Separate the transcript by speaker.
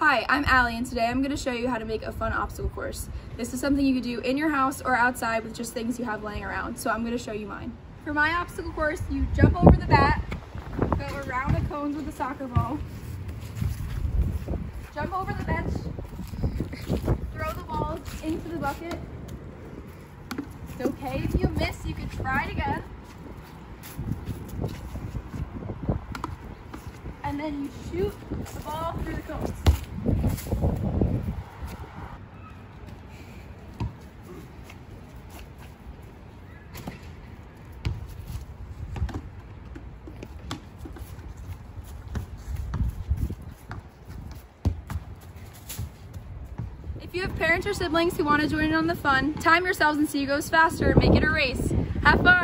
Speaker 1: Hi, I'm Allie and today I'm going to show you how to make a fun obstacle course. This is something you could do in your house or outside with just things you have laying around, so I'm going to show you mine. For my obstacle course, you jump over the bat, go around the cones with a soccer ball, jump over the bench, throw the balls into the bucket. It's okay if you miss, you can try it again. And then you shoot the ball through the cones. If you have parents or siblings who want to join in on the fun, time yourselves and see who goes faster. And make it a race. Have fun!